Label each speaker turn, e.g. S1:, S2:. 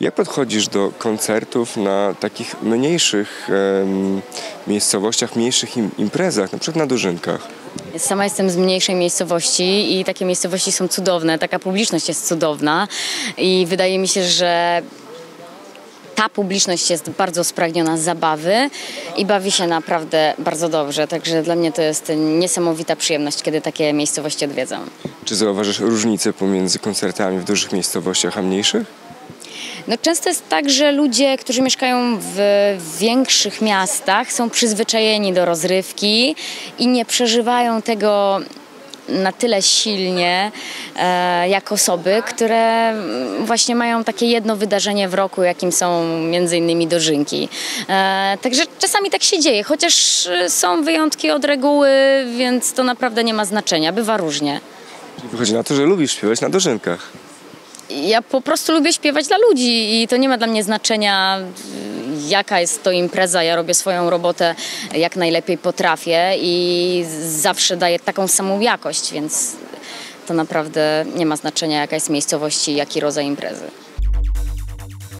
S1: Jak podchodzisz do koncertów na takich mniejszych em, miejscowościach, mniejszych im, imprezach, na przykład na Dożynkach?
S2: Sama jestem z mniejszej miejscowości i takie miejscowości są cudowne, taka publiczność jest cudowna i wydaje mi się, że ta publiczność jest bardzo spragniona zabawy i bawi się naprawdę bardzo dobrze, także dla mnie to jest niesamowita przyjemność, kiedy takie miejscowości odwiedzam.
S1: Czy zauważasz różnice pomiędzy koncertami w dużych miejscowościach a mniejszych?
S2: No często jest tak, że ludzie, którzy mieszkają w większych miastach są przyzwyczajeni do rozrywki i nie przeżywają tego na tyle silnie e, jak osoby, które właśnie mają takie jedno wydarzenie w roku, jakim są między innymi dożynki. E, także czasami tak się dzieje, chociaż e, są wyjątki od reguły, więc to naprawdę nie ma znaczenia, bywa różnie.
S1: Czyli wychodzi na to, że lubisz śpiewać na Dożynkach.
S2: Ja po prostu lubię śpiewać dla ludzi i to nie ma dla mnie znaczenia, y, jaka jest to impreza. Ja robię swoją robotę jak najlepiej potrafię i zawsze daję taką samą jakość, więc to naprawdę nie ma znaczenia, jaka jest miejscowość i jaki rodzaj imprezy.